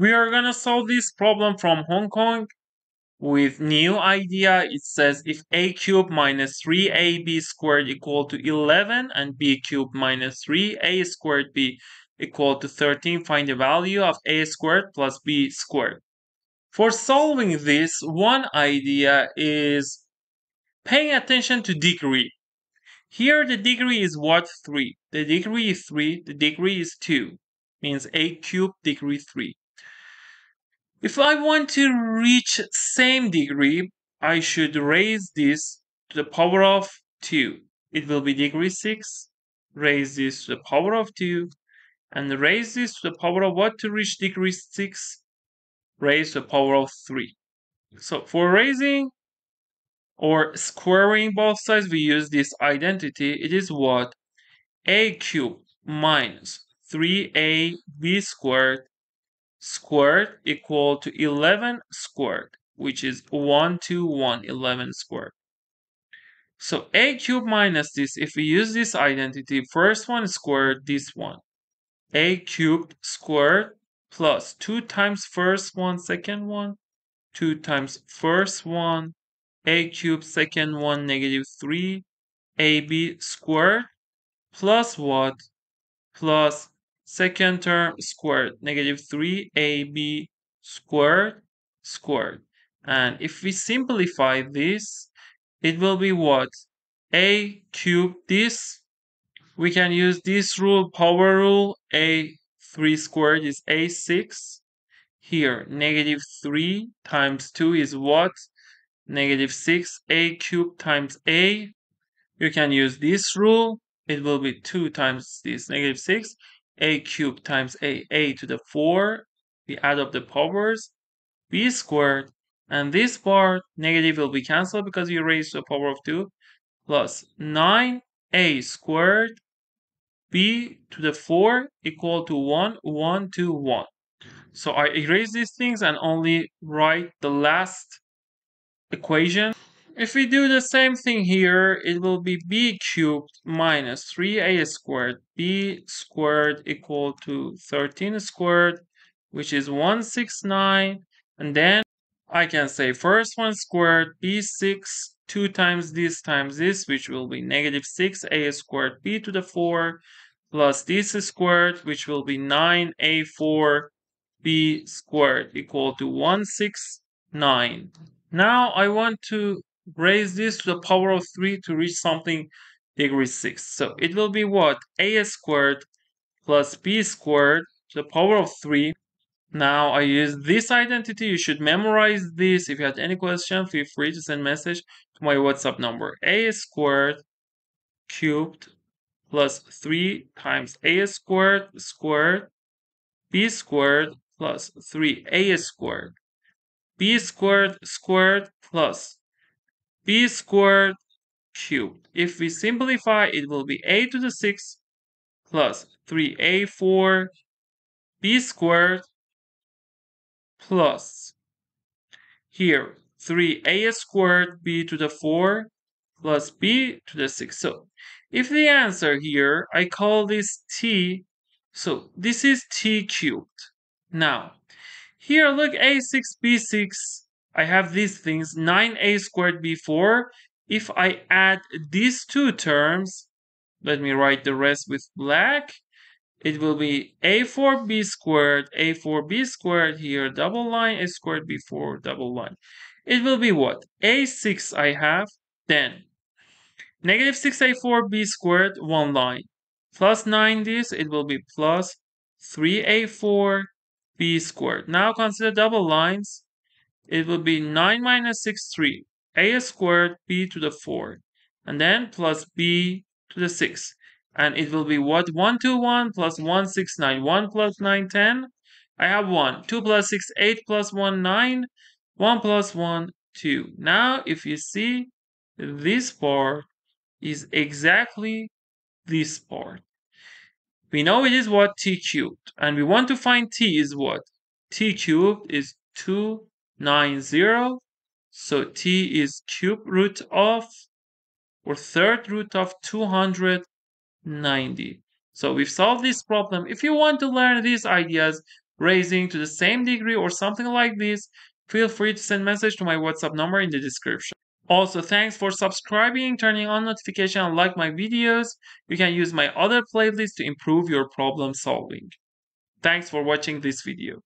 We are gonna solve this problem from Hong Kong with new idea. It says if a cubed minus 3ab squared equal to 11 and b cubed minus 3a squared b equal to 13, find the value of a squared plus b squared. For solving this, one idea is paying attention to degree. Here the degree is what? 3. The degree is 3, the degree is 2. Means a cubed degree 3. If I want to reach same degree, I should raise this to the power of 2. It will be degree 6. Raise this to the power of 2. And raise this to the power of what to reach degree 6? Raise to the power of 3. So for raising or squaring both sides, we use this identity. It is what? a cubed minus 3ab squared squared equal to 11 squared, which is 1 to 1, 11 squared. So a cubed minus this, if we use this identity, first one squared, this one. a cubed squared plus 2 times first one, second one, 2 times first one, a cubed second one, negative 3, ab squared plus what? Plus second term squared, negative 3ab squared squared. And if we simplify this, it will be what? a cubed this. We can use this rule, power rule. a 3 squared is a6. Here, negative 3 times 2 is what? Negative 6. a cubed times a. You can use this rule. It will be 2 times this, negative 6 a cubed times a, a to the 4, we add up the powers, b squared, and this part negative will be cancelled because you raise to the power of 2, plus 9a squared b to the 4 equal to 1, 1 to 1. So I erase these things and only write the last equation if we do the same thing here, it will be b cubed minus 3a squared, b squared equal to 13 squared, which is 169. And then I can say first one squared, b6, 2 times this times this, which will be negative 6a squared b to the 4, plus this squared, which will be 9a4 b squared equal to 169. Now I want to raise this to the power of 3 to reach something degree 6. So it will be what? a squared plus b squared to the power of 3. Now I use this identity. You should memorize this. If you had any question, feel free to send message to my WhatsApp number. a squared cubed plus 3 times a squared squared b squared plus 3a squared b squared squared plus b squared cubed. If we simplify, it will be a to the 6 plus 3a4 b squared plus here 3a squared b to the 4 plus b to the 6. So if the answer here, I call this t, so this is t cubed. Now, here look a6, b6, I have these things 9a squared b4. If I add these two terms, let me write the rest with black. It will be a4b squared, a4b squared here, double line, a squared b4, double line. It will be what? a6 I have, then negative 6a4b squared, one line. Plus 9 this, it will be plus 3a4 b squared. Now consider double lines it will be 9 minus 6, 3. a squared b to the 4. And then plus b to the 6. And it will be what? 1, 2, 1 plus 1, 6, 9. 1 plus 9, 10. I have 1. 2 plus 6, 8 plus 1, 9. 1 plus 1, 2. Now, if you see, this part is exactly this part. We know it is what t cubed. And we want to find t is what? t cubed is 2 9, 0. So t is cube root of, or third root of 290. So we've solved this problem. If you want to learn these ideas, raising to the same degree or something like this, feel free to send message to my WhatsApp number in the description. Also, thanks for subscribing, turning on notification, and like my videos. You can use my other playlist to improve your problem solving. Thanks for watching this video.